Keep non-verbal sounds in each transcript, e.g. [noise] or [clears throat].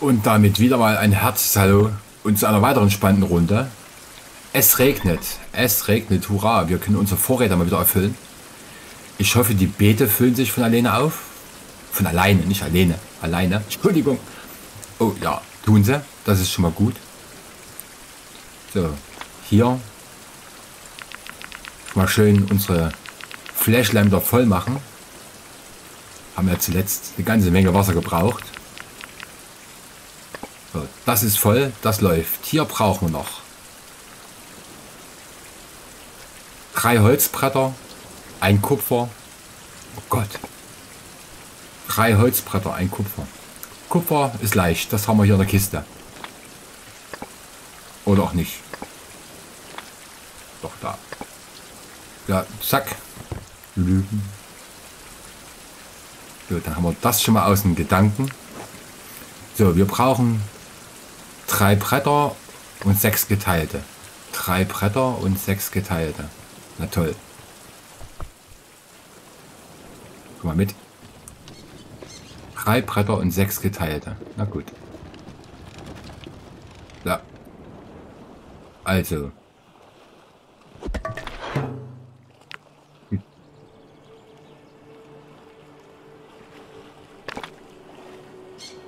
Und damit wieder mal ein herzliches Hallo und zu einer weiteren spannenden Runde. Es regnet, es regnet, hurra, wir können unsere Vorräte mal wieder erfüllen. Ich hoffe, die Beete füllen sich von alleine auf. Von alleine, nicht alleine, alleine. [laughs] Entschuldigung. Oh ja, tun sie, das ist schon mal gut. So, hier mal schön unsere Flashlamper voll machen. Haben ja zuletzt eine ganze Menge Wasser gebraucht. Das ist voll, das läuft. Hier brauchen wir noch drei Holzbretter, ein Kupfer. Oh Gott. Drei Holzbretter, ein Kupfer. Kupfer ist leicht, das haben wir hier in der Kiste. Oder auch nicht. Doch da. Ja, zack. Lügen. So, dann haben wir das schon mal aus dem Gedanken. So, wir brauchen drei Bretter und sechs geteilte. Drei Bretter und sechs geteilte. Na toll. Guck mal mit. Drei Bretter und sechs geteilte. Na gut. Ja. Also.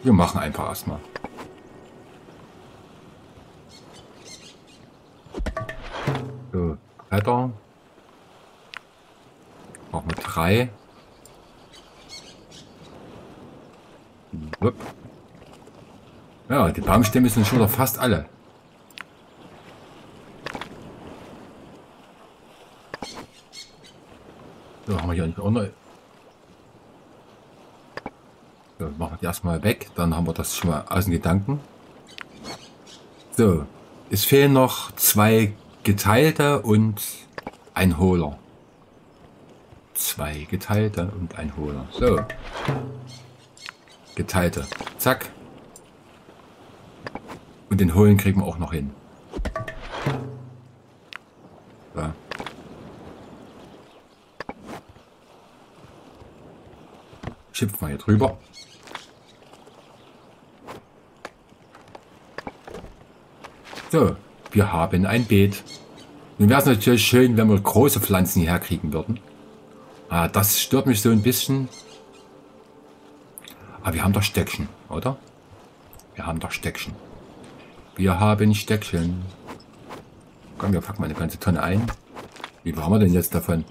Wir machen einfach erstmal. So, Bretter. Brauchen wir drei. Ja, die Baumstämme sind schon wieder fast alle. So, haben wir hier nicht auch noch. So, machen wir die erstmal weg, dann haben wir das schon mal aus den Gedanken. So, es fehlen noch zwei geteilte und ein Hohler. Zwei geteilte und ein Hohler. So. Geteilte. Zack. Und den Hohlen kriegen wir auch noch hin. So. Schimpft mal hier drüber. So, wir haben ein Beet. Nun wäre es natürlich schön, wenn wir große Pflanzen hierher kriegen würden. Ah, das stört mich so ein bisschen. Aber wir haben doch Steckchen, oder? Wir haben doch Steckchen. Wir haben Steckchen. Komm, wir packen mal eine ganze Tonne ein. Wie viel haben wir denn jetzt davon?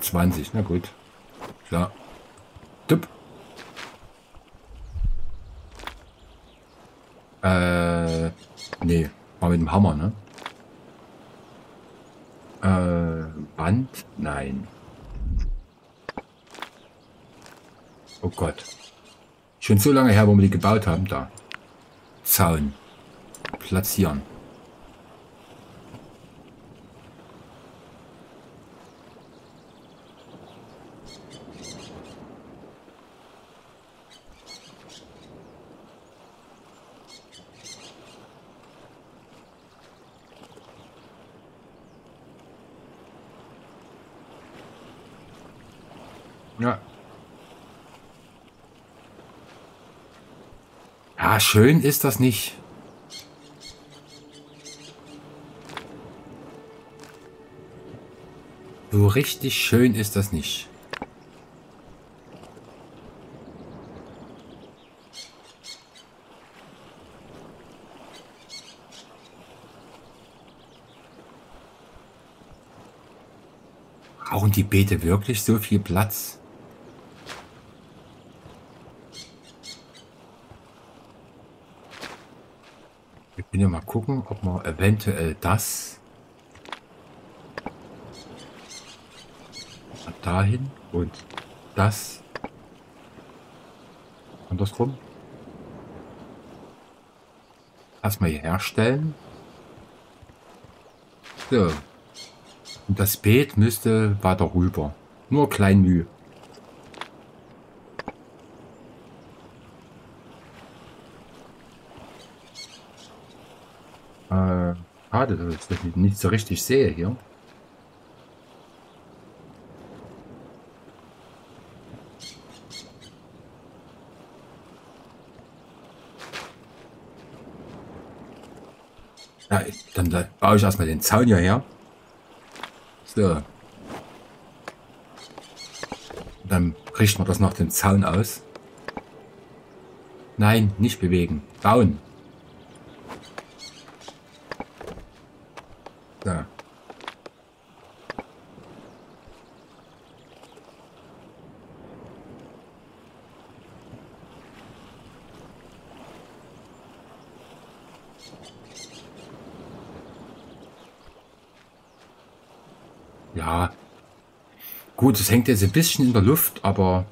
20, na gut. Ja. Tipp. Äh, nee, war mit dem Hammer, ne? Äh, Band? Nein. Oh Gott. Schon so lange her, wo wir die gebaut haben, da. Zaun. Platzieren. Ja. Ja, schön ist das nicht. So richtig schön ist das nicht. Brauchen die Beete wirklich so viel Platz? Wir mal gucken, ob man eventuell das dahin und das andersrum erstmal hier herstellen. So. Und das Beet müsste weiter rüber. Nur klein Mühe. schade, dass ich das nicht so richtig sehe hier. Ja, dann baue ich erstmal den Zaun hierher. So. Dann bricht man das nach dem Zaun aus. Nein, nicht bewegen. Bauen. So. Ja. Gut, es hängt jetzt ein bisschen in der Luft, aber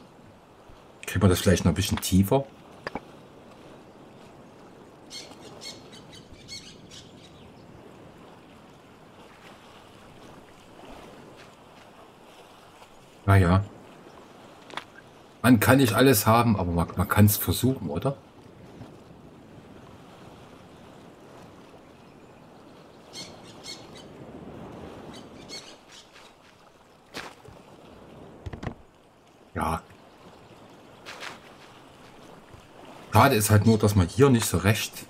kriegen wir das vielleicht noch ein bisschen tiefer? Naja. Kann nicht alles haben, aber man, man kann es versuchen, oder? Ja. Schade ist halt nur, dass man hier nicht so recht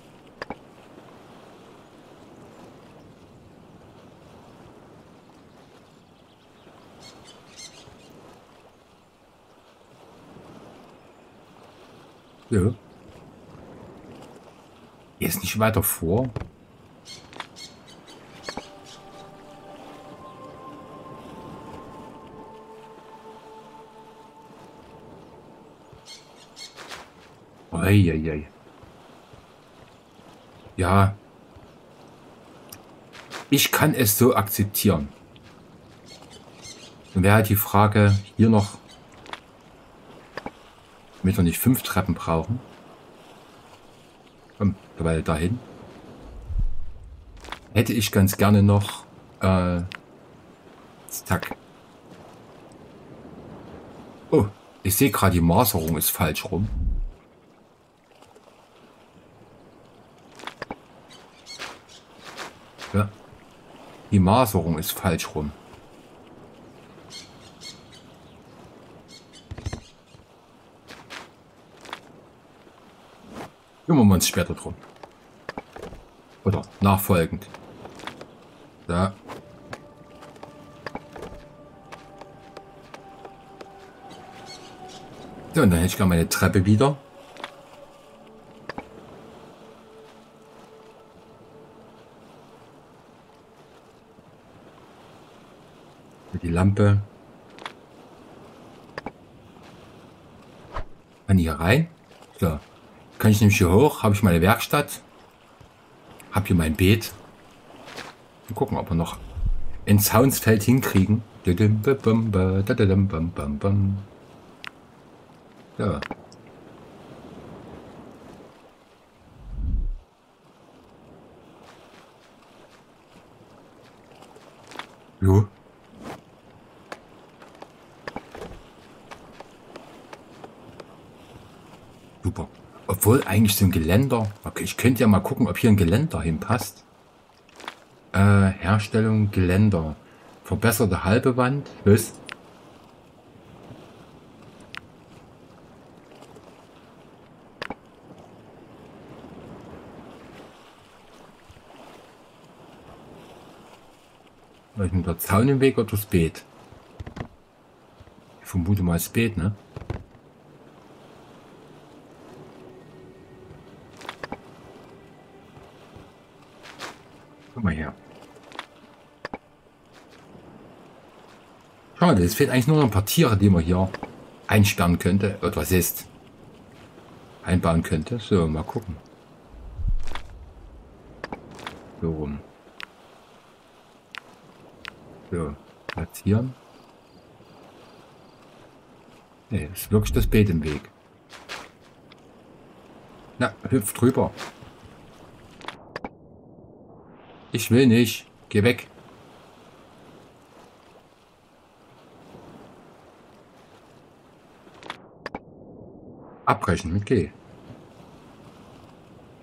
Ja. Er ist nicht weiter vor. Eieiei. Ja. Ich kann es so akzeptieren. Und wäre halt die Frage, hier noch damit wir nicht fünf Treppen brauchen. Komm, dabei dahin. Hätte ich ganz gerne noch... Äh, zack. Oh, ich sehe gerade, die Maserung ist falsch rum. Ja. Die Maserung ist falsch rum. Kümmern wir uns später drum. Oder nachfolgend. Da. So, und dann hätte ich gerne meine Treppe wieder. Die Lampe. Kann hier rein. So. Kann ich nämlich hier hoch, habe ich meine Werkstatt, habe hier mein Beet. Mal gucken, ob wir noch ins Haunsfeld hinkriegen. Ja. Jo. Super. Obwohl eigentlich so ein Geländer. Okay, ich könnte ja mal gucken, ob hier ein Geländer hinpasst. Äh, Herstellung Geländer. Verbesserte halbe Wand. Was? Mit der Zaun im Weg oder das Beet? Ich vermute mal das Beet, ne? Guck mal her. Schade, es fehlt eigentlich nur noch ein paar Tiere, die man hier einsperren könnte. Was ist? Einbauen könnte. So, mal gucken. So rum. So, platzieren. Nee, ist wirklich das Beet im Weg. Na, hüpft drüber. Ich will nicht. Geh weg. Abbrechen mit G.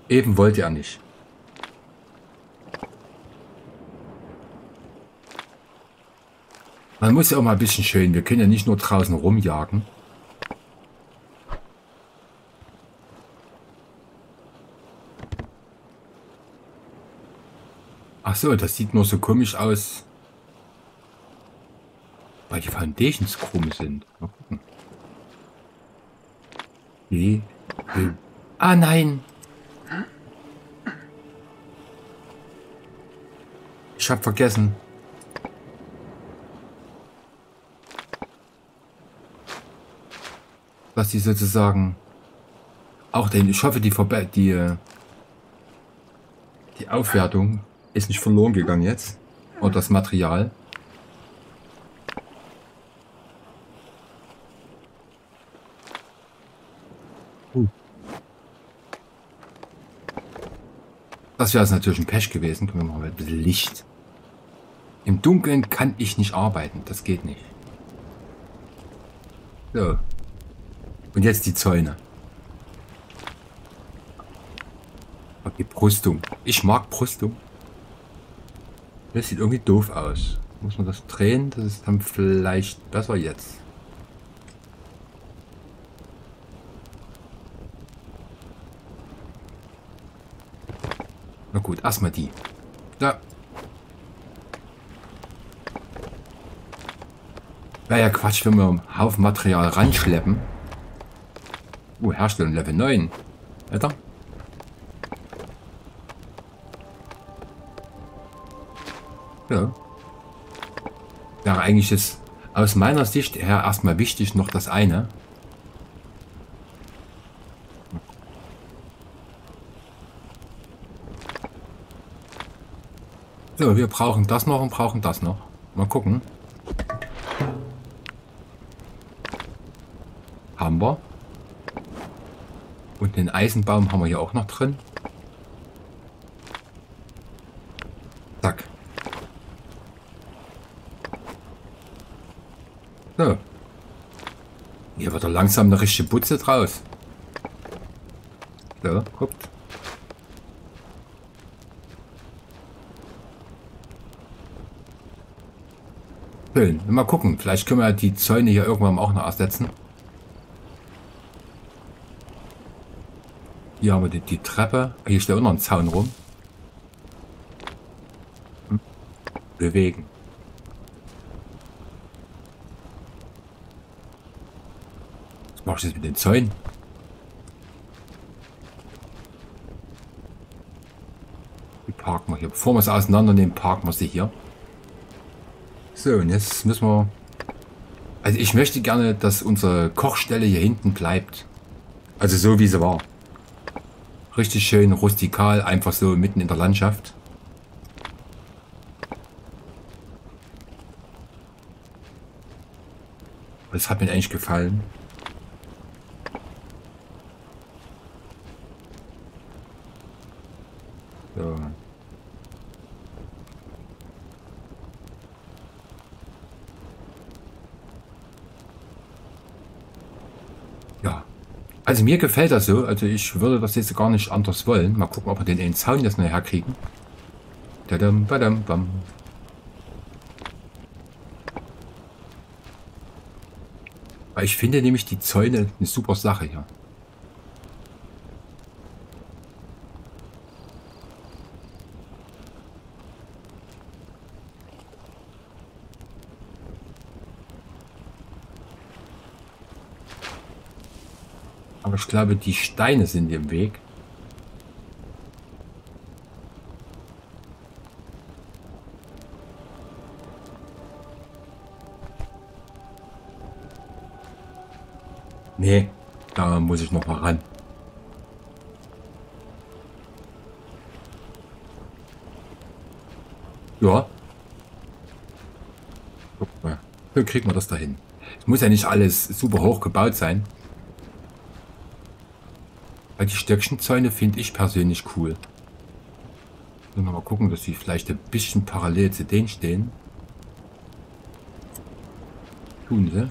Eben wollte er nicht. Man muss ja auch mal ein bisschen schön. Wir können ja nicht nur draußen rumjagen. So, das sieht nur so komisch aus. Weil die Foundations krumm sind. Mal gucken. Wie? Wie? Ah nein! Ich hab vergessen. Dass die sozusagen auch den, ich hoffe, die, die, äh, die Aufwertung ist nicht verloren gegangen jetzt. Und das Material. Das wäre natürlich ein Pech gewesen. Können wir mal ein bisschen Licht. Im Dunkeln kann ich nicht arbeiten. Das geht nicht. So. Und jetzt die Zäune. Die Brüstung. Ich mag Brüstung. Das sieht irgendwie doof aus. Muss man das drehen? Das ist dann vielleicht besser jetzt. Na gut, erstmal die. Ja. Wäre ja Quatsch, wenn wir einen Haufen Material ranschleppen. Oh, Herstellung Level 9. Alter. Ja. Wäre eigentlich ist aus meiner Sicht her erstmal wichtig noch das eine. So, wir brauchen das noch und brauchen das noch. Mal gucken. Haben wir. Und den Eisenbaum haben wir hier auch noch drin. Zack. So. Hier wird er langsam eine richtige Butze draus. So, guckt. Schön. Mal gucken. Vielleicht können wir die Zäune hier irgendwann auch noch ersetzen. Hier haben wir die, die Treppe. Hier steht auch noch ein Zaun rum. Hm. Bewegen. Mache ich jetzt mit den Zäunen? Die parken wir hier. Bevor wir es auseinandernehmen, parken wir sie hier. So, und jetzt müssen wir... Also ich möchte gerne, dass unsere Kochstelle hier hinten bleibt. Also so wie sie war. Richtig schön rustikal, einfach so mitten in der Landschaft. Das hat mir eigentlich gefallen. Also mir gefällt das so. Also ich würde das jetzt gar nicht anders wollen. Mal gucken, ob wir den, den Zaun jetzt noch herkriegen. Badam, ich finde nämlich die Zäune eine super Sache hier. Ich glaube, die Steine sind im Weg. Nee, da muss ich noch mal ran. Ja. Guck mal. So kriegen wir das dahin. Es muss ja nicht alles super hoch gebaut sein. Weil die Stöckchenzäune finde ich persönlich cool. Mal gucken, dass sie vielleicht ein bisschen parallel zu denen stehen. Tun sie.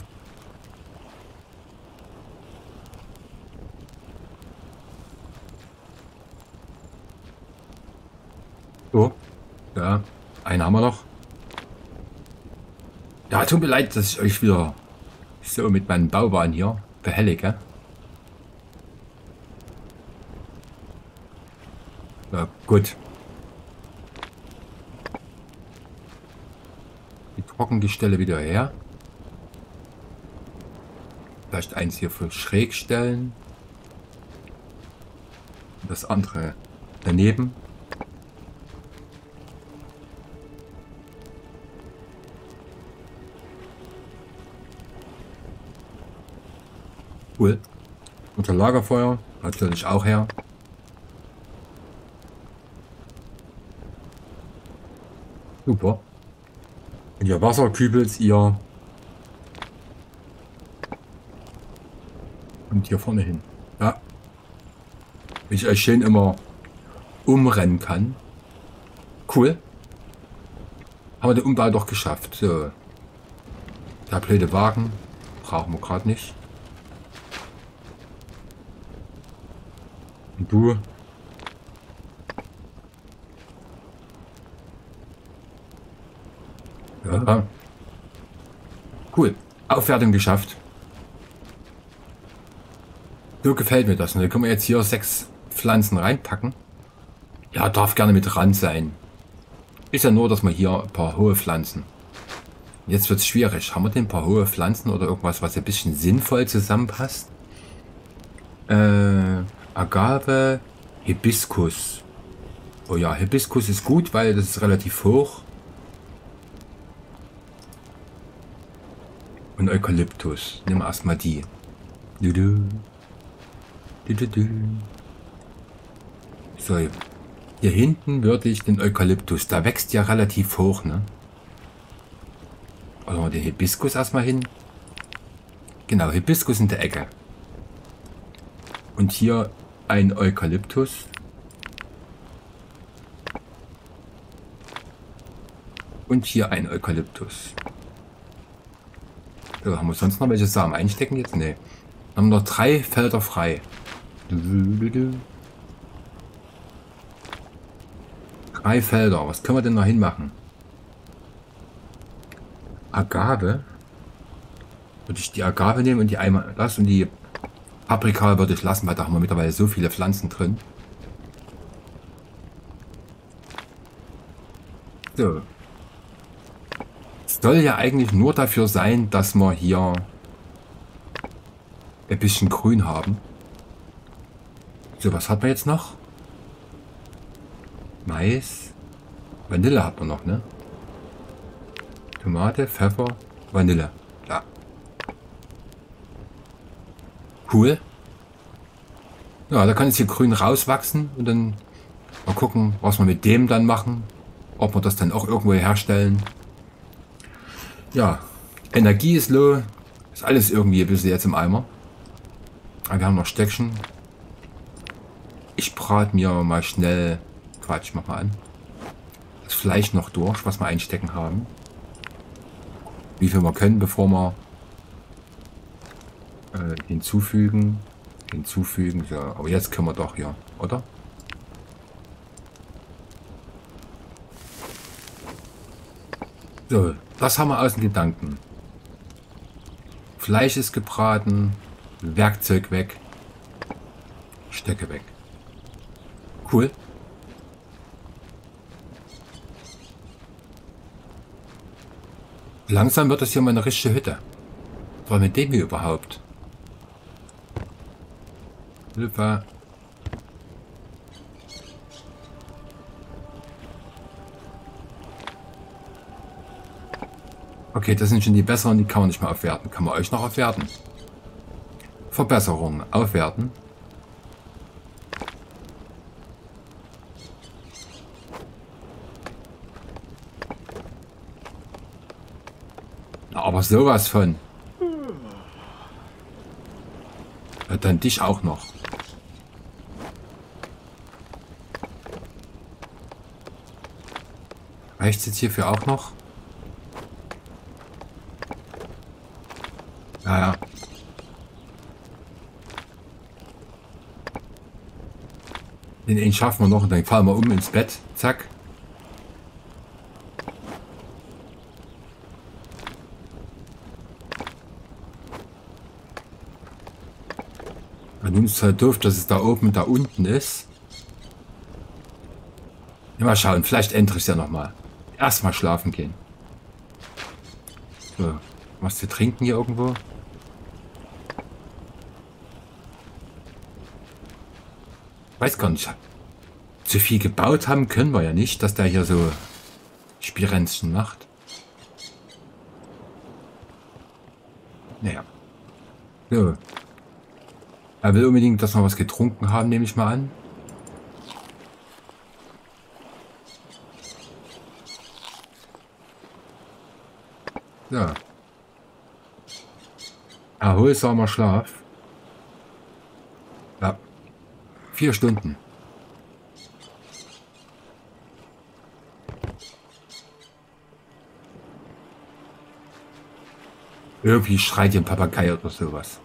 So. Ja, einen haben wir noch. Ja, tut mir leid, dass ich euch wieder so mit meinen Baubahn hier behellige. Gut. Trockengestelle wieder her. Vielleicht eins hier für schräg stellen. Das andere daneben. Cool. Unser Lagerfeuer natürlich auch her. Super. Und ihr Wasserkübels, ihr und hier vorne hin. Ja. Ich euch schön immer umrennen kann. Cool. Haben wir den Umbau doch geschafft. So. Der blöde Wagen brauchen wir gerade nicht. Und du? Ja. Cool. Aufwertung geschafft. So gefällt mir das. Und da können wir jetzt hier sechs Pflanzen reinpacken. Ja, darf gerne mit ran sein. Ist ja nur, dass wir hier ein paar hohe Pflanzen. Jetzt wird es schwierig. Haben wir denn ein paar hohe Pflanzen oder irgendwas, was ein bisschen sinnvoll zusammenpasst? Äh, Agave, Hibiskus. Oh ja, Hibiskus ist gut, weil das ist relativ hoch. Und Eukalyptus. Nimm erstmal die. Du -du. So, hier hinten würde ich den Eukalyptus, da wächst ja relativ hoch, ne? Oder den Hibiskus erstmal hin. Genau, Hibiskus in der Ecke. Und hier ein Eukalyptus. Und hier ein Eukalyptus. So, haben wir sonst noch welche Samen einstecken jetzt? Ne. Haben noch drei Felder frei. Drei Felder. Was können wir denn noch hinmachen? Agave. Würde ich die Agave nehmen und die einmal das und die Paprika würde ich lassen, weil da haben wir mittlerweile so viele Pflanzen drin. So. Soll ja eigentlich nur dafür sein, dass wir hier ein bisschen Grün haben. So, was hat man jetzt noch? Mais. Vanille hat man noch, ne? Tomate, Pfeffer, Vanille. Ja. Cool. Ja, da kann jetzt hier grün rauswachsen und dann mal gucken, was wir mit dem dann machen. Ob wir das dann auch irgendwo herstellen. Ja, Energie ist low. Ist alles irgendwie ein bisschen jetzt im Eimer. Aber wir haben noch Steckchen. Ich brate mir mal schnell, Quatsch, mach mal an, das Fleisch noch durch, was wir einstecken haben. Wie viel wir können, bevor wir äh, hinzufügen, hinzufügen. So, aber jetzt können wir doch hier, oder? So, das haben wir aus den Gedanken. Fleisch ist gebraten, Werkzeug weg, Stöcke weg. Cool. Langsam wird das hier mal eine richtige Hütte. Was mit dem hier überhaupt? Hilfe. Okay, das sind schon die besseren, die kann man nicht mehr aufwerten. Kann man euch noch aufwerten? Verbesserungen aufwerten. Aber sowas von. Ja, dann dich auch noch. Reicht jetzt hierfür auch noch? Ja, ja. Den, den schaffen wir noch und dann fallen wir um ins Bett. Zack. Nun ist es halt doof, dass es da oben und da unten ist. Ja, mal schauen, vielleicht ändere ich es ja nochmal. Erstmal schlafen gehen. So, was zu trinken hier irgendwo? Weiß gar nicht. Zu viel gebaut haben können wir ja nicht, dass der hier so Spirenzchen macht. Naja. So. Er will unbedingt, dass wir was getrunken haben, nehme ich mal an. So. Erholsamer Schlaf. Ja. Vier Stunden. Irgendwie schreit ein Papagei oder sowas.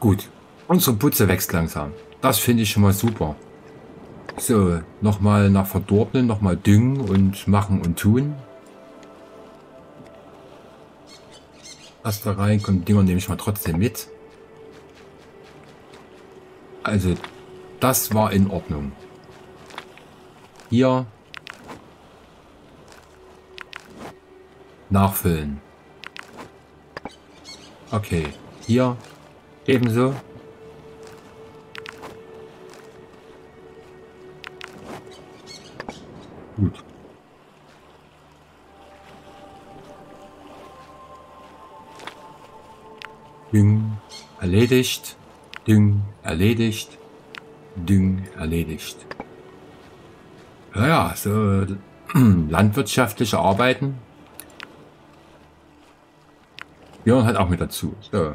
Gut. Unsere Putze wächst langsam. Das finde ich schon mal super. So, nochmal nach Verdorbenen, nochmal düngen und machen und tun. Was da reinkommt, Dinger nehme ich mal trotzdem mit. Also, das war in Ordnung. Hier. Nachfüllen. Okay, hier ebenso. Gut. Ding, erledigt. Ding, erledigt. Ding, erledigt. Ja, ja, so [clears throat] landwirtschaftliche Arbeiten. Björn hat auch mit dazu. So.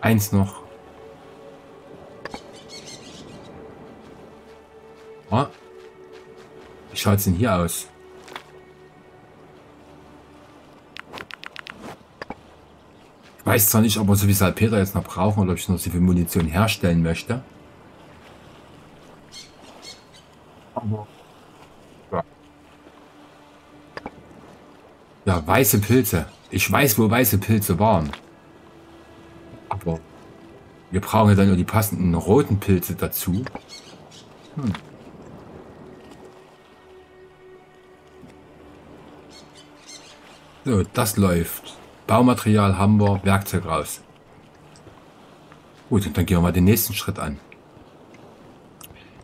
Eins noch. Ah. Wie schaut es denn hier aus? Weiß zwar nicht, ob wir so viel Salpeter jetzt noch brauchen oder ob ich noch so viel Munition herstellen möchte. Ja. ja, weiße Pilze. Ich weiß, wo weiße Pilze waren. Aber wir brauchen ja dann nur die passenden roten Pilze dazu. Hm. So, das läuft. Baumaterial haben wir, Werkzeug raus. Gut, und dann gehen wir mal den nächsten Schritt an.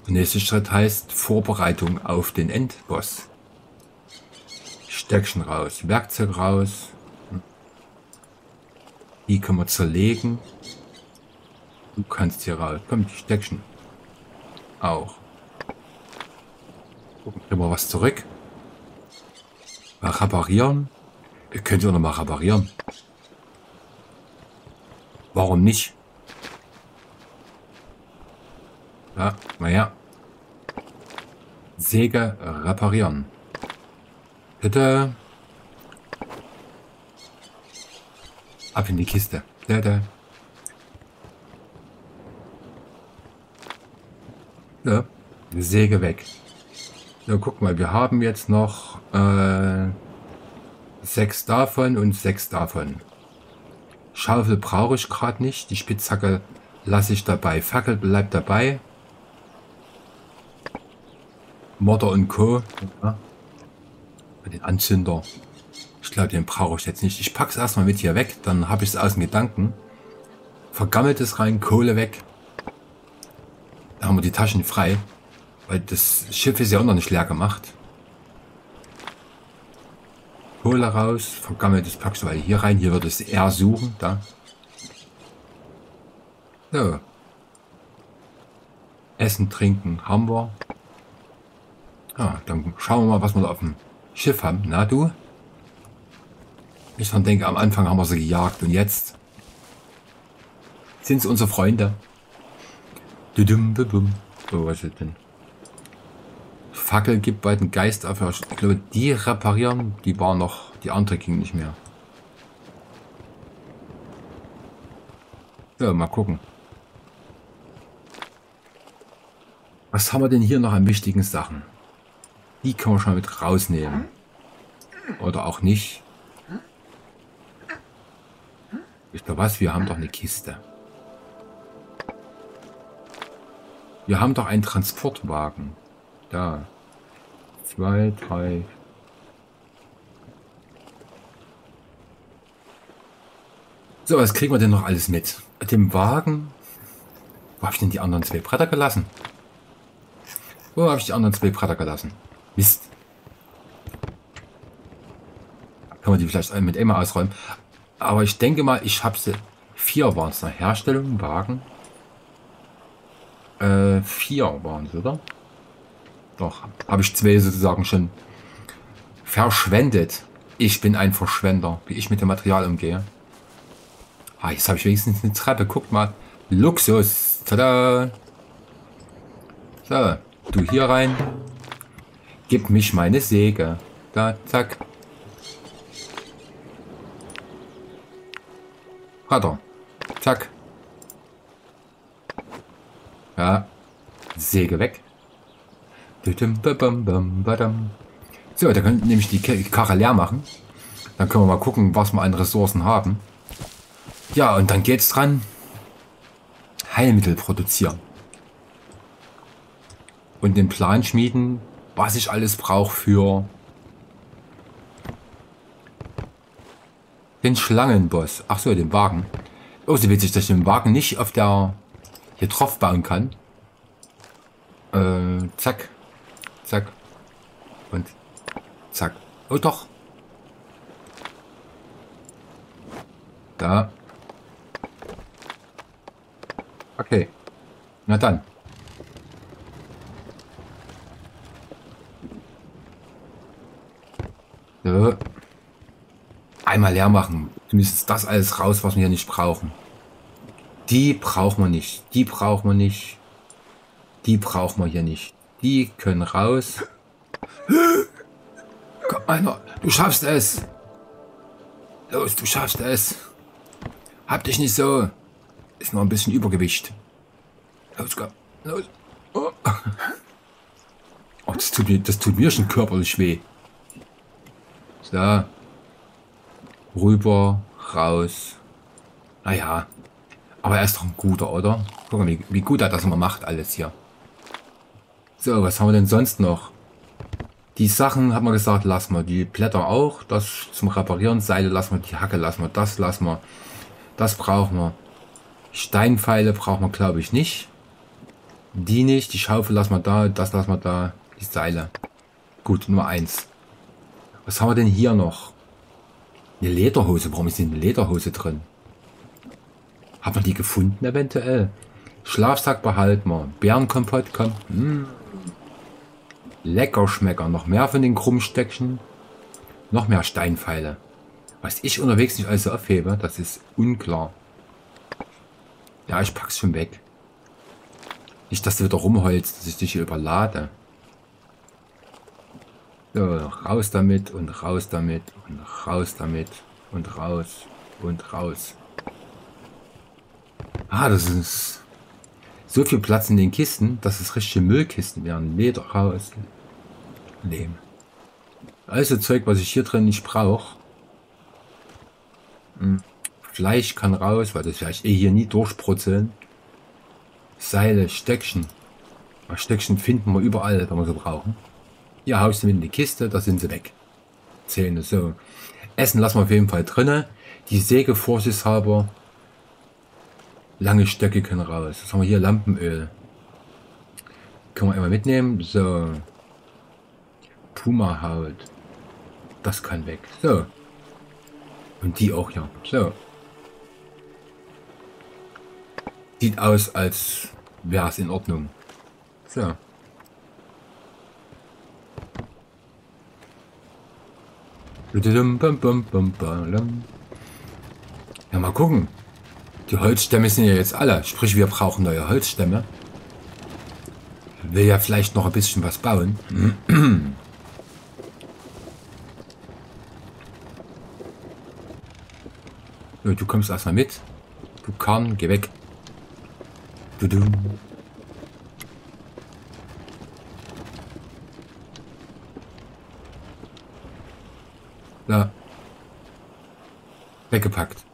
Der nächste Schritt heißt Vorbereitung auf den Endboss. Stöckchen raus, Werkzeug raus. Die können wir zerlegen. Du kannst hier raus. Komm, die Stöckchen. Auch. Gucken, wir was zurück. Reparieren. Ihr könnt ja noch mal reparieren. Warum nicht? Ja, naja. Säge reparieren. Bitte. Ab in die Kiste. Da, da. Ja, Säge weg. Ja, guck mal, wir haben jetzt noch äh, Sechs davon und sechs davon. Schaufel brauche ich gerade nicht. Die Spitzhacke lasse ich dabei. Fackel bleibt dabei. Morder und Co. Ja. Den Anzünder. Ich glaube, den brauche ich jetzt nicht. Ich packe es erstmal mit hier weg. Dann habe ich es aus den Gedanken. Vergammelt es rein, Kohle weg. Da haben wir die Taschen frei. Weil das Schiff ist ja auch noch nicht leer gemacht. Kohle raus, vergammeltes packst du hier rein. Hier wird es eher suchen. Da. So. Essen, trinken haben wir. Ja, dann schauen wir mal, was wir da auf dem Schiff haben. Na du? Ich denke, am Anfang haben wir sie gejagt und jetzt sind es unsere Freunde. So, was ist denn? Fackel gibt bei den Geist auf. Ich glaube, die reparieren, die waren noch, die andere ging nicht mehr. Ja, mal gucken. Was haben wir denn hier noch an wichtigen Sachen? Die können wir schon mit rausnehmen. Oder auch nicht. Ich glaube was, wir haben doch eine Kiste. Wir haben doch einen Transportwagen. Da. Zwei, drei. So, was kriegen wir denn noch alles mit? Dem Wagen. Wo habe ich denn die anderen zwei Bretter gelassen? Wo habe ich die anderen zwei Bretter gelassen? Mist. Kann man die vielleicht mit einmal ausräumen. Aber ich denke mal, ich habe sie. Vier waren es. Herstellung, Wagen. Äh, vier waren es, oder? Doch, habe ich zwei sozusagen schon verschwendet. Ich bin ein Verschwender, wie ich mit dem Material umgehe. Ah, jetzt habe ich wenigstens eine Treppe. Guckt mal. Luxus. Tada. So, du hier rein. Gib mich meine Säge. Da, zack. Hat. Zack. Ja. Säge weg. So, da können nämlich die Karre leer machen. Dann können wir mal gucken, was wir an Ressourcen haben. Ja, und dann geht's dran. Heilmittel produzieren. Und den Plan schmieden, was ich alles brauche für den Schlangenboss. Ach so, den Wagen. Oh, so witzig, dass ich den Wagen nicht auf der hier drauf bauen kann. Äh, zack. Zack. Und zack. Oh doch. Da. Okay. Na dann. So. Einmal leer machen. Du müsstest das alles raus, was wir hier nicht brauchen. Die brauchen wir nicht. Die brauchen wir nicht. Die brauchen wir hier nicht. Die können raus. Komm, einer, du schaffst es. Los, du schaffst es. Hab dich nicht so. Ist nur ein bisschen Übergewicht. Los, komm. Los. Oh. oh das, tut mir, das tut mir schon körperlich weh. So. Rüber, raus. Naja. Aber er ist doch ein guter, oder? Guck mal, wie, wie gut er das immer macht, alles hier. So, was haben wir denn sonst noch? Die Sachen, hat man gesagt, lassen wir. Die Blätter auch. Das zum Reparieren. Seile lassen wir. Die Hacke lassen wir. Das lassen wir. Das brauchen wir. Steinpfeile brauchen wir, glaube ich, nicht. Die nicht. Die Schaufel lassen wir da. Das lassen wir da. Die Seile. Gut, nur eins. Was haben wir denn hier noch? Eine Lederhose. Warum ist denn eine Lederhose drin? Hat man die gefunden eventuell? Schlafsack behalten wir. Bärenkompott kommt. Hm. Lecker Schmecker. Noch mehr von den Krummstöckchen. Noch mehr Steinpfeile. Was ich unterwegs nicht alles aufhebe, das ist unklar. Ja, ich pack's schon weg. Nicht, dass du wieder rumholst, dass ich dich hier überlade. So, raus damit und raus damit und raus damit und raus und raus. Ah, das ist so viel Platz in den Kisten, dass es richtige Müllkisten wären. Leder raus. Lehm. Also Zeug, was ich hier drin nicht brauche. Hm. Fleisch kann raus, weil das vielleicht eh hier nie durchbrutzeln. Seile, Stöckchen. Stöckchen finden wir überall, wenn wir sie brauchen. Hier haust du mit in die Kiste, da sind sie weg. Zähne, so. Essen lassen wir auf jeden Fall drinne. Die Säge vorsichtshalber. Lange Stöcke können raus. Was haben wir hier? Lampenöl. Können wir immer mitnehmen. So. Puma-Haut. Das kann weg. So. Und die auch ja. So. Sieht aus, als wäre es in Ordnung. So. Ja, mal gucken. Die Holzstämme sind ja jetzt alle. Sprich, wir brauchen neue Holzstämme. Will ja vielleicht noch ein bisschen was bauen. [clears throat] Du kommst erstmal mit. Du kann, geh weg. Du -dum. Da. Weggepackt.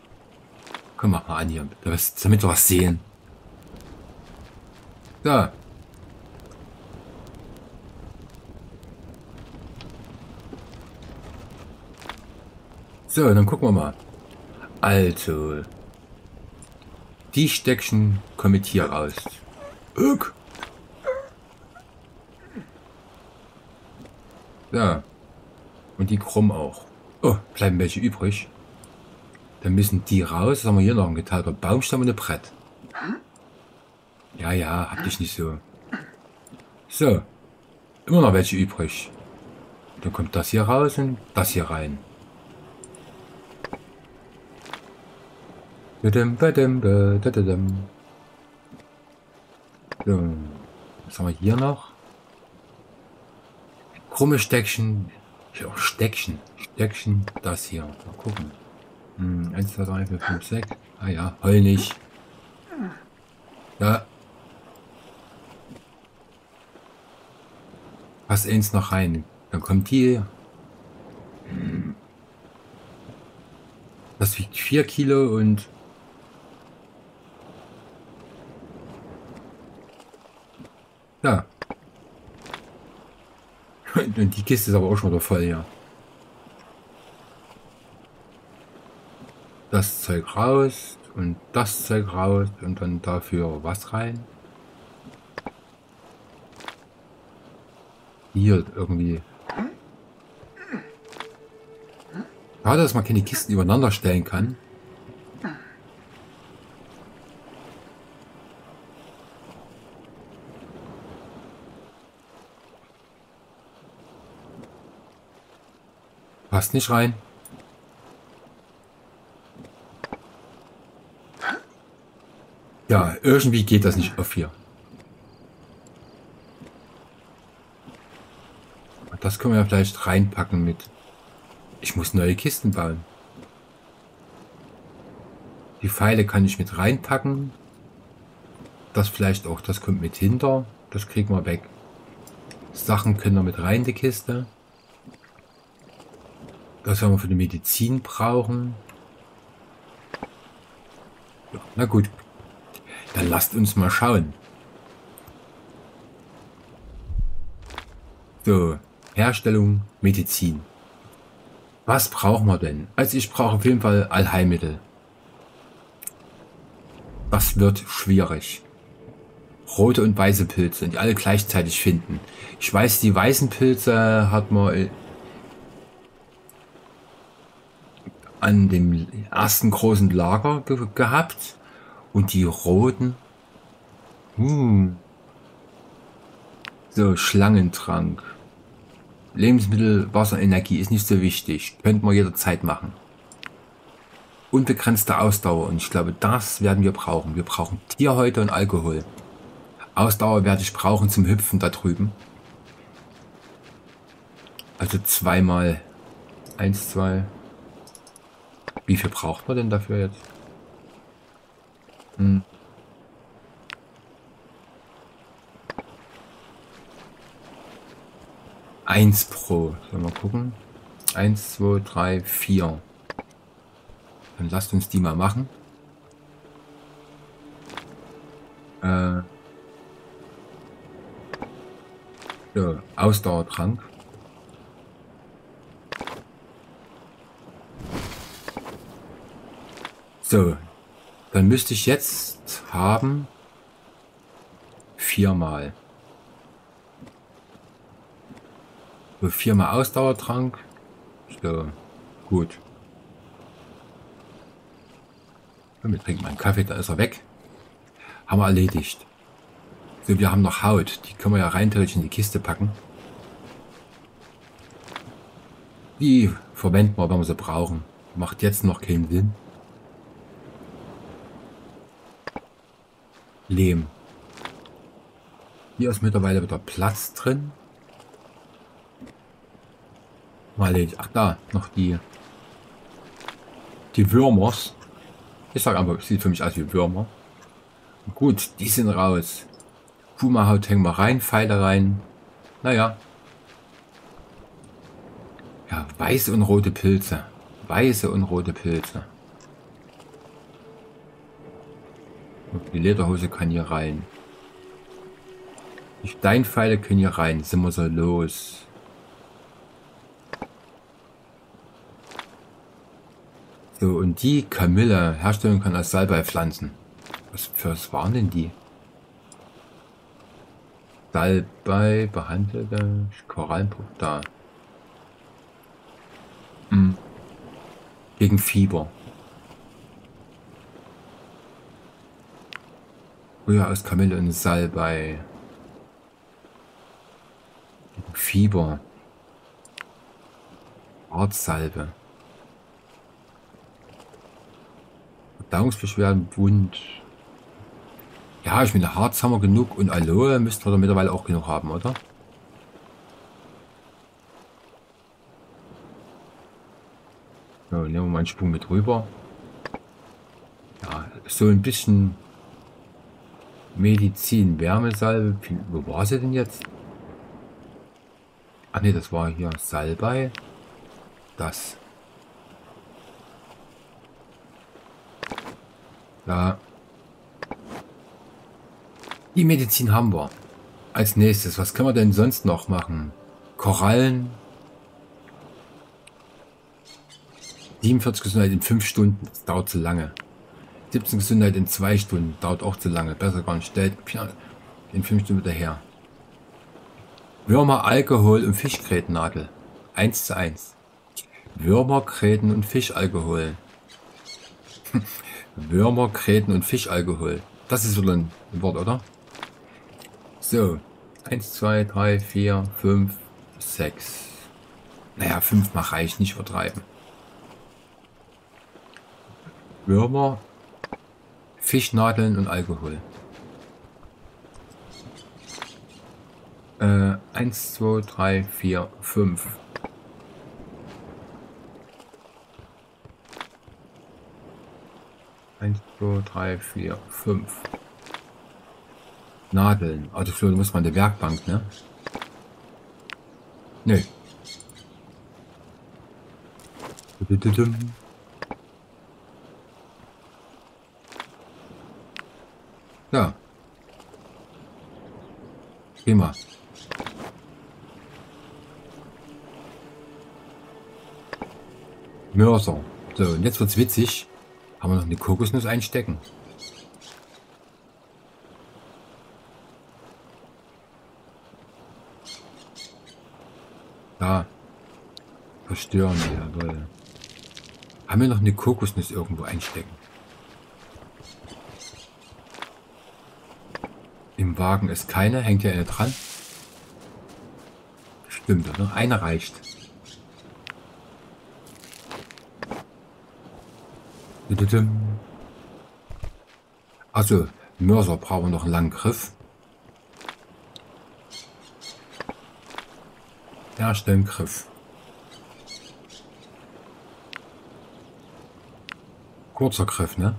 Komm, mal an hier, damit wir was sehen. Da. So, dann gucken wir mal. Also, die Steckchen kommen mit hier raus. Uck. Ja. Und die krumm auch. Oh, bleiben welche übrig. Dann müssen die raus. Was haben wir hier noch? Ein geteilter Baumstamm und ein Brett. Ja, ja, hab dich nicht so. So. Immer noch welche übrig. Dann kommt das hier raus und das hier rein. Badum, badum, badum. So. Was haben wir hier noch? Krumme Steckchen. Ja, Steckchen. Steckchen. Das hier. Mal gucken. Hm, 1, 2, 3, 4, 5, 6. Ah ja, heul nicht. Ja. Passt eins noch rein. Dann kommt die. Das wiegt 4 Kilo und Ja. Und die Kiste ist aber auch schon wieder voll, ja. Das Zeug raus und das Zeug raus und dann dafür was rein. Hier irgendwie. Schade, dass man keine Kisten übereinander stellen kann. Passt nicht rein. Ja, irgendwie geht das nicht auf hier. Das können wir vielleicht reinpacken mit. Ich muss neue Kisten bauen. Die Pfeile kann ich mit reinpacken. Das vielleicht auch, das kommt mit hinter. Das kriegen wir weg. Sachen können wir mit rein, die Kiste. Das werden wir für die Medizin brauchen. Na gut. Dann lasst uns mal schauen. So, Herstellung, Medizin. Was brauchen wir denn? Also ich brauche auf jeden Fall Allheilmittel. Das wird schwierig. Rote und weiße Pilze, die alle gleichzeitig finden. Ich weiß, die weißen Pilze hat man an dem ersten großen Lager ge gehabt und die roten. Hm. So, Schlangentrank. Lebensmittel, Wasser, Energie ist nicht so wichtig. Könnte man jederzeit machen. Unbegrenzte Ausdauer. Und ich glaube, das werden wir brauchen. Wir brauchen Tierhäute und Alkohol. Ausdauer werde ich brauchen zum Hüpfen da drüben. Also zweimal. Eins, zwei, wie viel braucht man denn dafür jetzt? Hm. Eins pro. Sollen wir mal gucken. Eins, zwei, drei, vier. Dann lasst uns die mal machen. Äh. So, Ausdauertrank. So, dann müsste ich jetzt haben viermal. So, viermal Ausdauertrank. So, gut. Und wir trinken mal einen Kaffee, da ist er weg. Haben wir erledigt. So, wir haben noch Haut. Die können wir ja rein in die Kiste packen. Die verwenden wir, wenn wir sie brauchen. Macht jetzt noch keinen Sinn. Lehm. Hier ist mittlerweile wieder Platz drin. Mal Ach da, noch die die Würmers. Ich sage einfach, sieht für mich aus wie Würmer. Gut, die sind raus. Puma-Haut hängen wir rein, Pfeile rein. Naja. Ja, weiße und rote Pilze. Weiße und rote Pilze. Die Lederhose kann hier rein. Die Steinpfeile können hier rein. Sind wir so los. So, und die Kamille herstellen kann als Salbei-Pflanzen. Was für was waren denn die? Salbei, behandelte Korallenbruch da. Hm. Gegen Fieber. Früher aus Kamille und Salbei. Fieber. Arztsalbe. Verdauungsbeschwerden, Wund. Ja, ich meine, Harz haben wir genug und Aloe müssten wir mittlerweile auch genug haben, oder? So, nehmen wir mal einen Sprung mit rüber. Ja, so ein bisschen Medizin, Wärmesalbe. Wo war sie denn jetzt? Ah ne, das war hier Salbei. Das. Ja. Die Medizin haben wir. Als nächstes, was können wir denn sonst noch machen? Korallen. 47 Gesundheit in 5 Stunden, das dauert zu lange. 17 Gesundheit in 2 Stunden, dauert auch zu lange. Besser gar nicht. Stellt in 5 Stunden wieder her. Würmer, Alkohol und Fischgrätennadel. 1 zu 1. Würmer, Kräten und Fischalkohol. [laughs] Würmer, Kräten und Fischalkohol. Das ist wieder ein Wort, oder? So. 1, 2, 3, 4, 5, 6. Naja, 5 mal reicht, nicht übertreiben. Würmer, Fischnadeln und Alkohol. Äh, 1, 2, 3, 4, 5. Eins, zwei, drei, vier, fünf. Nadeln. Also du musst mal eine Werkbank, ne? Nö. Ja. Prima. Mörser. So, und jetzt wird's witzig. Haben wir noch eine Kokosnuss einstecken? Da. Verstören, jawohl. Haben wir noch eine Kokosnuss irgendwo einstecken? Wagen ist keine, hängt ja eine dran. Stimmt, oder? Eine reicht. Also, Mörser brauchen noch einen langen Griff. Herstellen Griff. Kurzer Griff, ne?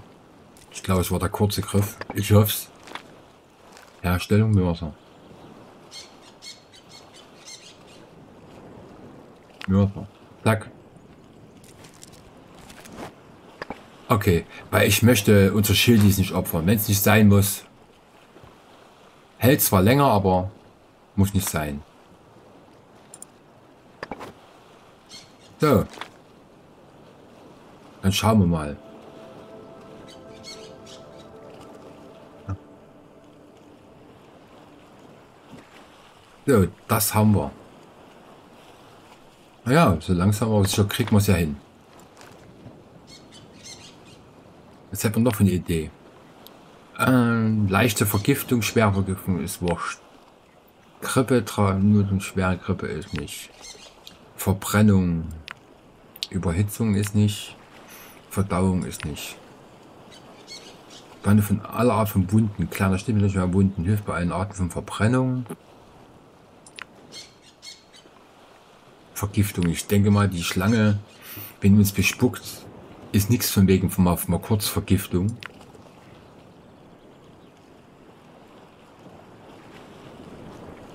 Ich glaube, es war der kurze Griff. Ich hoffe es. Herstellung Mörser. Mörser. Zack. Okay, weil ich möchte unser Schildis nicht opfern. Wenn es nicht sein muss. Hält zwar länger, aber muss nicht sein. So. Dann schauen wir mal. So, das haben wir. Naja, so langsam aber sicher kriegen wir es ja hin. Was hat man noch eine Idee? Ähm, leichte Vergiftung, schwere Vergiftung ist wurscht. Grippe, nur und schwere Grippe ist nicht. Verbrennung, Überhitzung ist nicht. Verdauung ist nicht. Beine von aller Art von Wunden, kleiner Stimme nicht mehr Wunden, hilft bei allen Arten von Verbrennung. Vergiftung. Ich denke mal, die Schlange, wenn uns bespuckt, ist nichts von wegen von mal, mal kurz Vergiftung.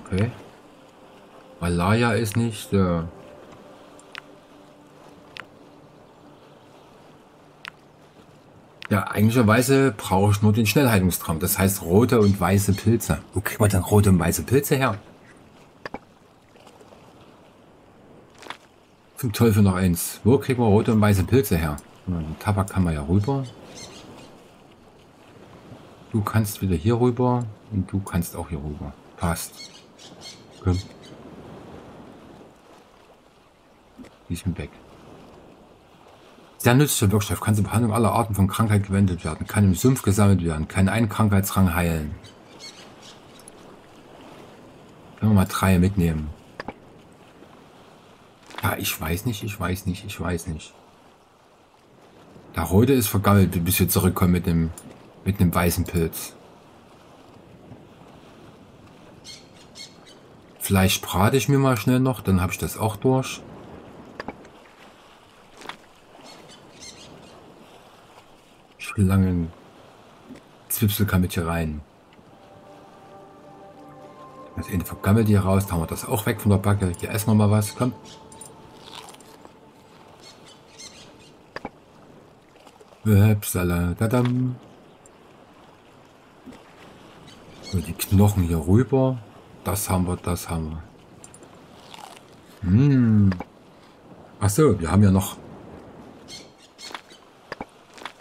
Okay. Malaya ist nicht. Äh ja, eigentlicherweise brauche ich nur den Schnellheilungstraum. Das heißt rote und weiße Pilze. Wo kriegt man dann rote und weiße Pilze her? Zum Teufel noch eins. Wo kriegt man rote und weiße Pilze her? Den Tabak kann man ja rüber. Du kannst wieder hier rüber und du kannst auch hier rüber. Passt. Komm. Diesem weg. Sehr nützlicher Wirkstoff kann zur Behandlung aller Arten von Krankheit gewendet werden, kann im Sumpf gesammelt werden, kann einen Krankheitsrang heilen. Können wir mal drei mitnehmen. Ja, ich weiß nicht, ich weiß nicht, ich weiß nicht. Der rote ist vergammelt, bis wir zurückkommen mit dem mit einem weißen Pilz. Vielleicht brate ich mir mal schnell noch, dann habe ich das auch durch. Schlangen. Zwipsel kann mit hier rein. Das Ende vergammelt hier raus, da haben wir das auch weg von der Backe. Hier essen wir mal was, komm. Hüpsala, dadam. So, die Knochen hier rüber. Das haben wir, das haben wir. Hm. Achso, wir haben ja noch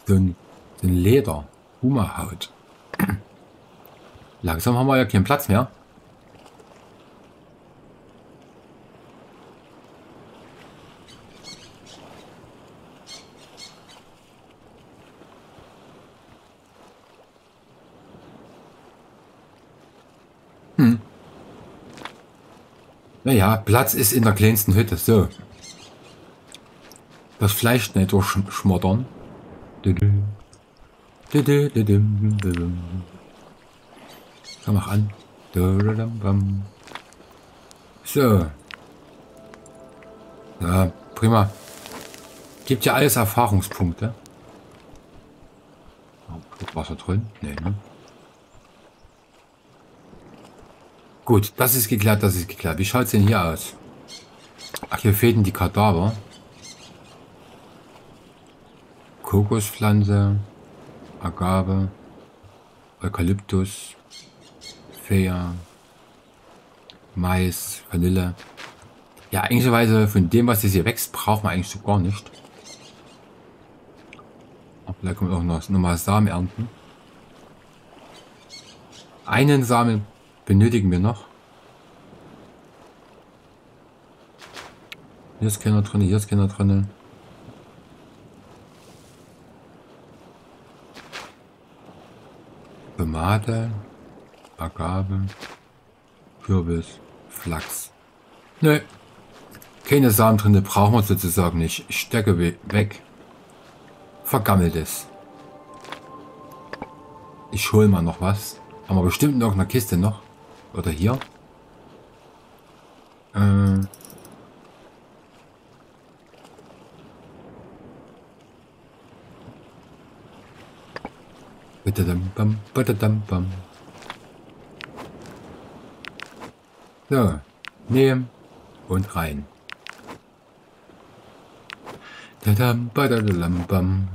so ein Leder. Humahaut. [clears throat] Langsam haben wir ja keinen Platz mehr. Naja, Platz ist in der kleinsten Hütte. So. Das Fleisch nicht durchschmoddern. Komm mach an. So. Ja, prima. Gibt ja alles Erfahrungspunkte. Wasser drin? Nee, ne? Gut, das ist geklärt, das ist geklärt. Wie schaut es denn hier aus? Ach, hier fehlen die Kadaver. Kokospflanze, Agave, Eukalyptus, Fea, Mais, Vanille. Ja, eigentlich von dem, was hier wächst, braucht man eigentlich so gar nicht. Vielleicht kommt auch noch nochmal Samen ernten. Einen Samen benötigen wir noch? Hier ist keiner drin, hier ist keiner drin. Tomate, Agave, Kürbis, Flachs. Nö. Keine Samen drin, brauchen wir sozusagen nicht. Ich stecke weg. Vergammelt es. Ich hole mal noch was. Haben wir bestimmt in irgendeiner Kiste noch. Oder hier? Äh. So, nehmen und rein. Dadam, badadam, bam.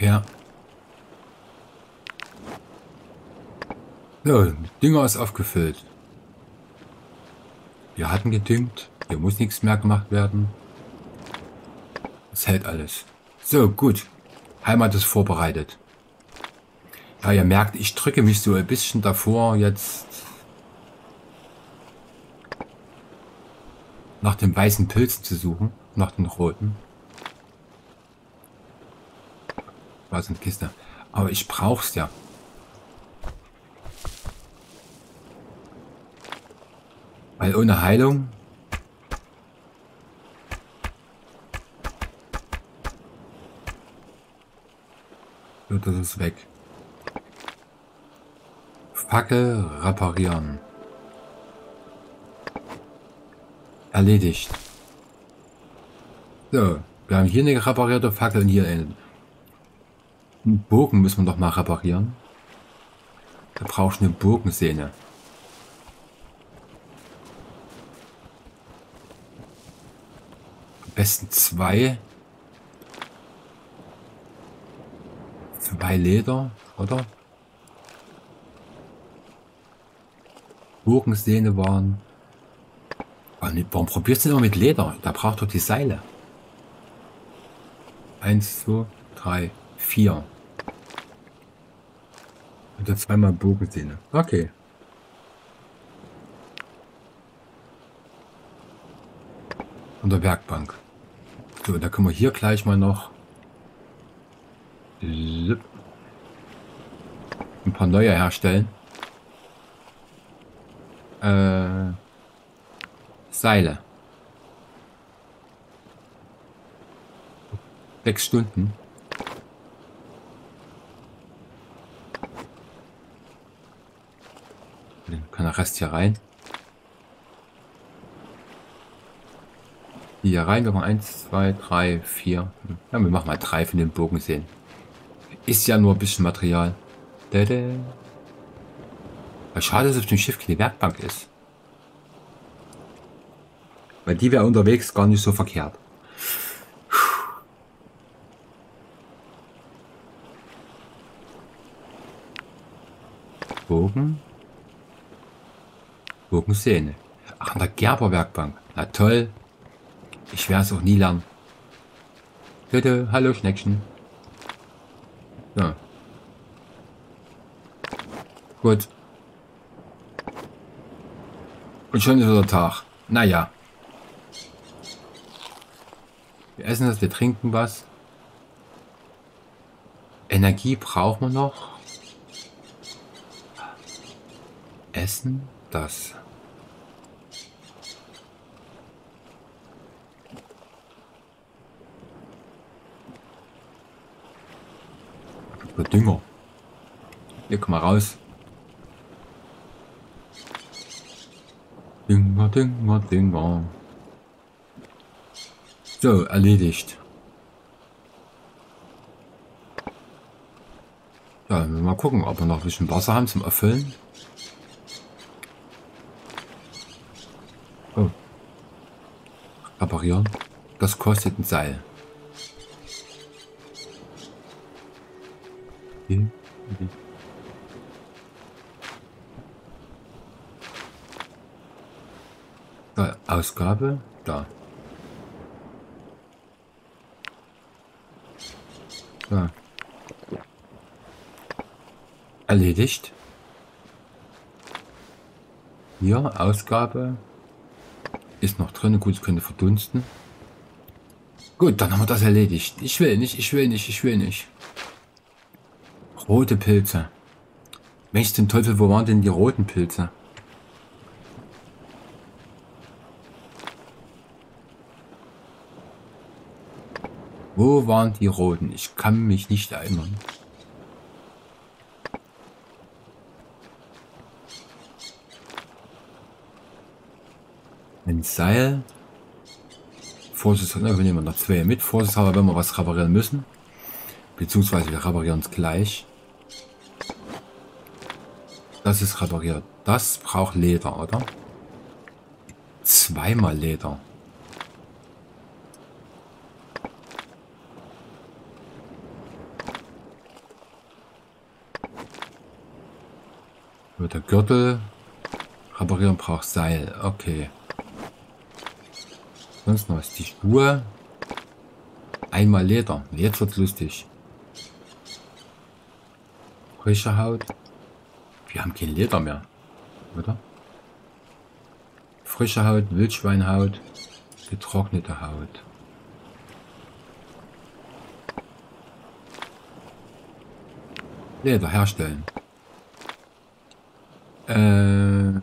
Ja. So, Dünger ist aufgefüllt. Wir hatten gedüngt. Hier muss nichts mehr gemacht werden. Es hält alles. So, gut. Heimat ist vorbereitet. Ja, ihr merkt, ich drücke mich so ein bisschen davor, jetzt nach dem weißen Pilz zu suchen, nach den roten. Was in Kiste. Aber ich brauch's ja. Weil ohne Heilung wird das ist weg. Fackel reparieren. Erledigt. So, wir haben hier eine reparierte Fackel und hier eine. Burgen müssen wir doch mal reparieren. Da brauchst du eine Burgensehne. Am besten zwei. Zwei Leder, oder? Burgensehne waren. Warum probierst du denn mit Leder? Da braucht doch die Seile. Eins, zwei, drei, vier. Und dann zweimal Bogensehne. Okay. Und der Werkbank. So, da können wir hier gleich mal noch ein paar neue herstellen. Äh, Seile. Sechs Stunden. Dann kann der Rest hier rein. Hier rein, wir machen 1, 2, 3, 4. Ja, wir machen mal drei von den Bogen sehen. Ist ja nur ein bisschen Material. Schade, dass auf dem Schiff keine Werkbank ist. Weil die wäre unterwegs gar nicht so verkehrt. Bogen. Bogensehne. Ach, an der Gerberwerkbank. Na toll. Ich werde es auch nie lernen. Bitte, hallo Schneckchen. Ja. Gut. Und schon ist wieder Tag. Naja. Wir essen das, wir trinken was. Energie brauchen wir noch. Essen das. Dünger. Hier, komm mal raus. Dünger, Dünger, Dünger. So, erledigt. Ja, mal gucken, ob wir noch ein bisschen Wasser haben zum Erfüllen. Oh. Reparieren. Das kostet ein Seil. Okay. Da, Ausgabe, da. Da. Erledigt. Hier, Ausgabe. Ist noch drin. Gut, es könnte verdunsten. Gut, dann haben wir das erledigt. Ich will nicht, ich will nicht, ich will nicht. Rote Pilze. Mensch, zum Teufel, wo waren denn die roten Pilze? Wo waren die roten? Ich kann mich nicht erinnern. Ein Seil. Vorsichtshalber, wir nehmen noch zwei mit. Vorsichtshalber, wenn wir was reparieren müssen. Beziehungsweise wir reparieren es gleich. Das ist repariert. Das braucht Leder, oder? Zweimal Leder. Der Gürtel reparieren braucht Seil. Okay. Sonst noch ist die Schuhe. Einmal Leder. Jetzt wird's lustig. Frische Haut. Wir haben kein Leder mehr. Oder? Frische Haut, Wildschweinhaut, getrocknete Haut. Leder herstellen. Äh,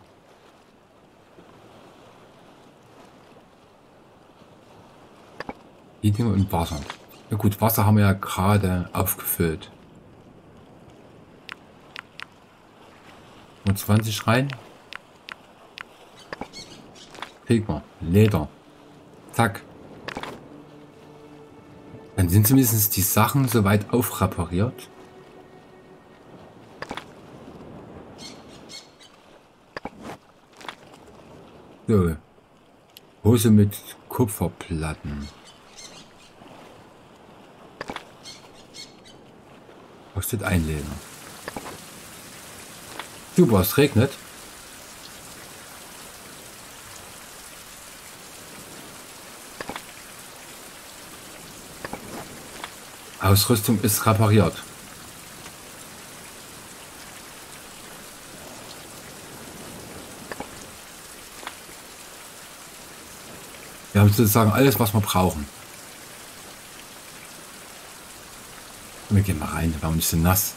die Dinge und Wasser. Na gut, Wasser haben wir ja gerade aufgefüllt. 20 rein. Krieg mal. Leder. Zack. Dann sind zumindest die Sachen soweit aufrepariert. So. Hose mit Kupferplatten. Kostet ein Du, es regnet. Ausrüstung ist repariert. Wir haben sozusagen alles, was wir brauchen. Wir gehen mal rein, wir waren ein bisschen nass.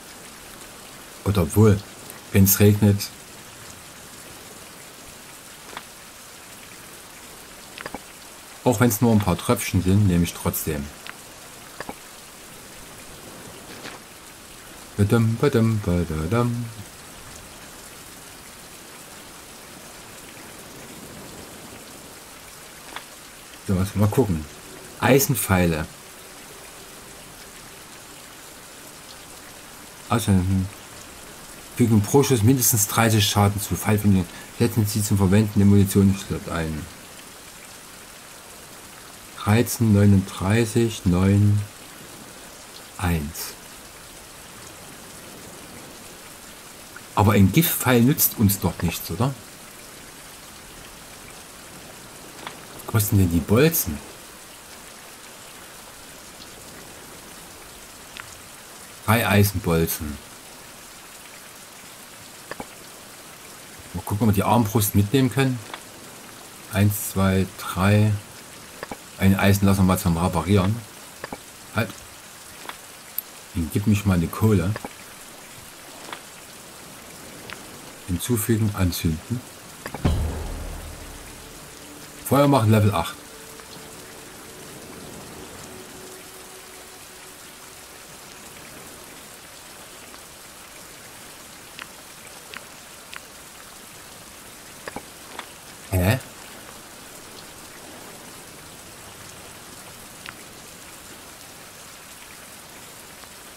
Oder wohl wenn es regnet. Auch wenn es nur ein paar Tröpfchen sind, nehme ich trotzdem. Badum, badum, badadam. So, was mal gucken. Eisenpfeile. Also, fügen pro Schuss mindestens 30 Schaden zu. Fall von den setzen sie zum Verwenden im Munitionsslot ein. 13, 39, 9, 1. Aber ein Giftpfeil nützt uns doch nichts, oder? kosten denn die Bolzen? Drei Eisenbolzen. Gucken, ob wir die Armbrust mitnehmen können. Eins, zwei, drei. Ein Eisen lassen wir mal zum Reparieren. Halt. Den gib mich mal eine Kohle. Hinzufügen, anzünden. Feuer machen Level 8.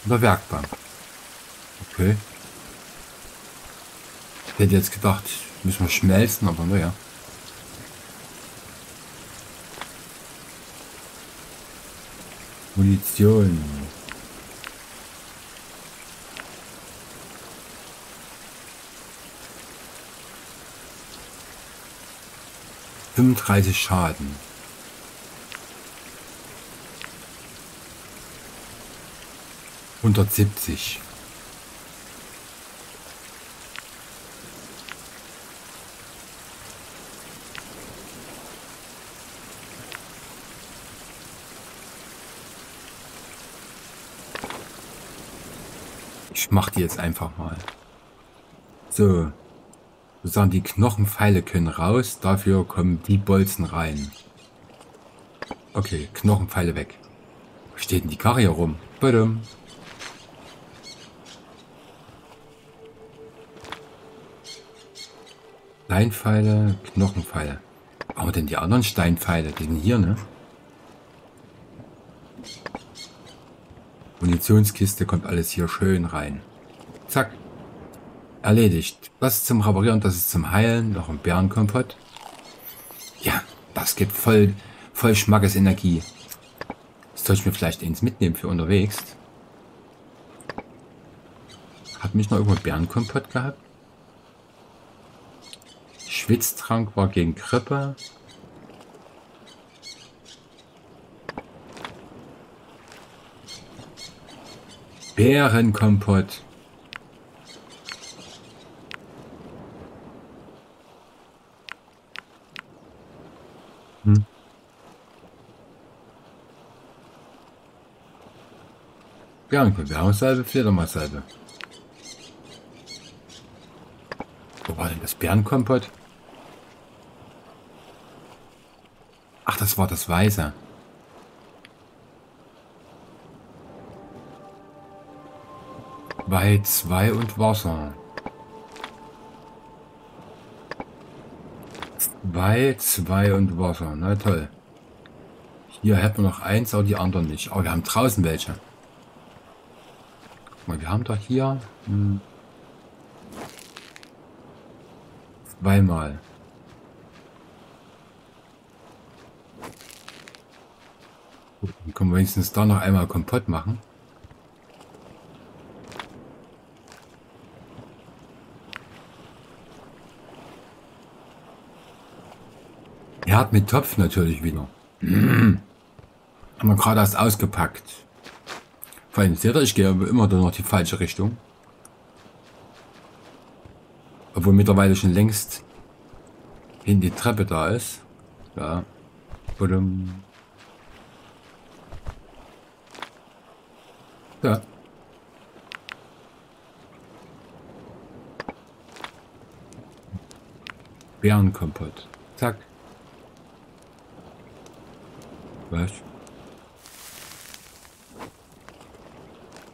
Oder Werkbank. Okay. Ich hätte jetzt gedacht, müssen wir schmelzen, aber naja. Munition. Fünfunddreißig Schaden. Hundertsiebzig. Ich mach die jetzt einfach mal. So. Sozusagen die Knochenpfeile können raus, dafür kommen die Bolzen rein. Okay, Knochenpfeile weg. Wo steht denn die Karre hier rum? Badum. Steinpfeile, Knochenpfeile. Aber denn die anderen Steinpfeile, die sind hier, ne? Munitionskiste kommt alles hier schön rein. Zack. Erledigt. Das ist zum Reparieren, das ist zum Heilen. Noch ein Bärenkompott. Ja, das gibt voll, voll Schmackes Energie. Das soll ich mir vielleicht eins mitnehmen für unterwegs. Hat mich noch irgendwo Bärenkompott gehabt? Schwitztrank war gegen Grippe. Bärenkompott. Hm. Bärenkompott, Währungssalbe, Fledermaussalbe. Wo war denn das Bärenkompott? Das war das Weiße. Bei zwei und Wasser. Bei zwei und Wasser. Na toll. Hier hätten wir noch eins, aber die anderen nicht. Aber wir haben draußen welche. Mal, wir haben doch hier hm, zweimal. Können wir wenigstens da noch einmal Kompott machen. Herd mit Topf natürlich wieder. [clears throat] Haben wir gerade erst ausgepackt. Vor allem seht ihr, ich gehe immer noch die falsche Richtung. Obwohl mittlerweile schon längst hin die Treppe da ist. Ja. Badum. Ja. Bärenkompott. Zack. Was?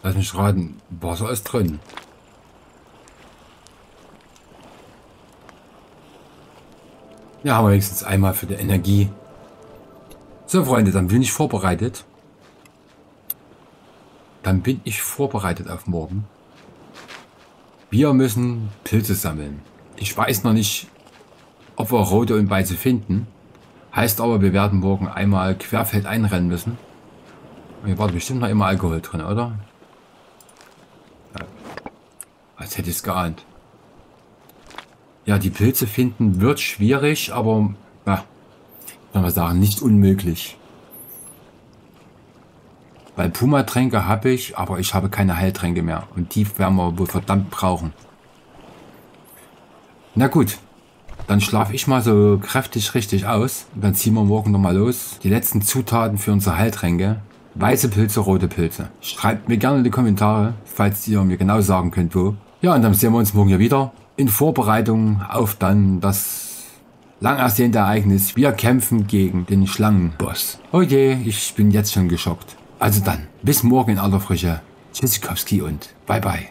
Lass mich raten. Wasser ist drin. Ja, haben wir wenigstens einmal für die Energie. So, Freunde, dann bin ich vorbereitet. Dann bin ich vorbereitet auf morgen. Wir müssen Pilze sammeln. Ich weiß noch nicht, ob wir rote und weiße finden. Heißt aber, wir werden morgen einmal querfeld einrennen müssen. Hier war bestimmt noch immer Alkohol drin, oder? Ja. Als hätte ich es geahnt. Ja, die Pilze finden wird schwierig, aber ja, kann man sagen, nicht unmöglich. Weil Puma-Tränke habe ich, aber ich habe keine Heiltränke mehr. Und die werden wir wohl verdammt brauchen. Na gut, dann schlafe ich mal so kräftig richtig aus. Und dann ziehen wir morgen nochmal los. Die letzten Zutaten für unsere Heiltränke. Weiße Pilze, rote Pilze. Schreibt mir gerne in die Kommentare, falls ihr mir genau sagen könnt, wo. Ja, und dann sehen wir uns morgen hier wieder. In Vorbereitung auf dann das lang ersehnte Ereignis. Wir kämpfen gegen den Schlangenboss. Oh je, ich bin jetzt schon geschockt. Also dann, bis morgen in aller Frische. Tschüssikowski und bye bye.